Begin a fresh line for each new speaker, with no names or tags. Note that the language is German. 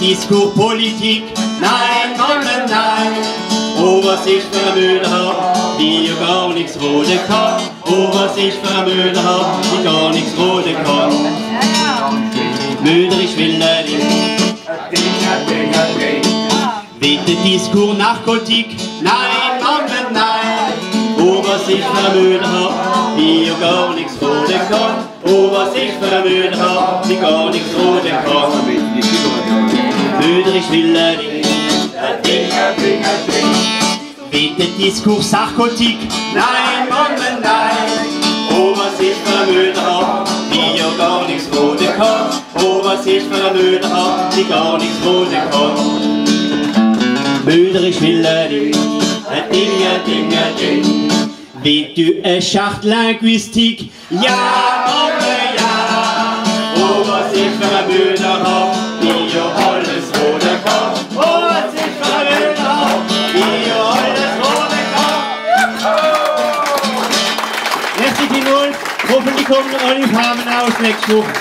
Diskurs Politik, nein, Mann, nein. Oh, was ich für ein Müde hab, die ja gar nichts roden kann. Oh, was ich für ein Müde hab, die gar nichts roden kann. Müder, ich will nicht. Bitte Diskurs Narkotik, nein, Mann, nein. Oh, was ich für ein Müde hab, die ja gar nichts roden kann. Oh, was ich für ein Müde hab, die gar nichts roden kann. Ich will nicht. Bitte Diskurs Sachpolitik, nein, Mann, nein. Oh, was ich für ein hab, die ja gar nichts roden kann. Oh, was ich für ein hab, die gar nichts roden kann. Müder, ich will nicht. Ein Ding, ein Ding, ein Ding. Wie du eine Schachtlinguistik, ja, Mann, Hoffentlich kommen alle Farben aus nächste Woche.